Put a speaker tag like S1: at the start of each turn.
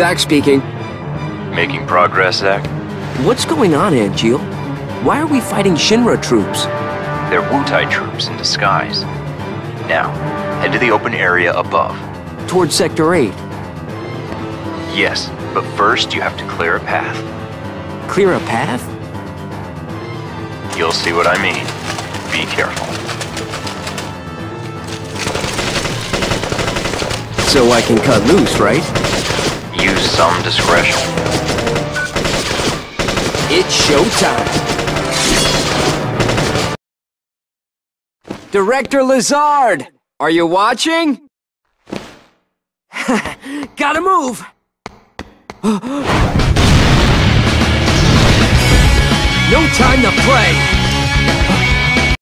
S1: Zack speaking.
S2: Making progress, Zack?
S1: What's going on, Angeal? Why are we fighting Shinra troops?
S2: They're Wutai troops in disguise. Now, head to the open area above.
S1: Towards Sector 8.
S2: Yes, but first you have to clear a path.
S1: Clear a path?
S2: You'll see what I mean. Be careful.
S1: So I can cut loose, right?
S2: Use some discretion.
S1: It's showtime! Director Lazard! Are you watching? Gotta move! no time to play!